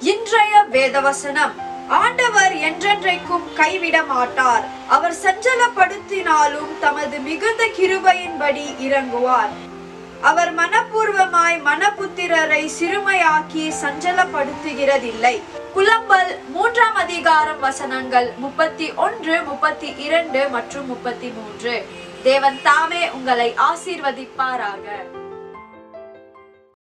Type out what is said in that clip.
இன்றைய வேதவசனம். ஆண்டவர் என்றென்றைக்கும் கைவிட மாட்டார் அவர் சஞ்சலப்படுத்தினாலும் தமது மிகுந்த கிருபையின்படி இறங்குவார். அவர் மனப்பூர்வமாய் மனப்புத்திரரை சிறுமையாக்கி சஞ்சலப்படுத்துகிறதில்லை. புலம்பல் மூன்றாம் அதிகாரம் வசனங்கள் முப்பத்தி ஒன்று முப்பத்தி இரண்டு மற்றும் முப்பத்தி மூன்று. தேவன் தாமே உங்களை ஆசீர்வதிப்பாராக.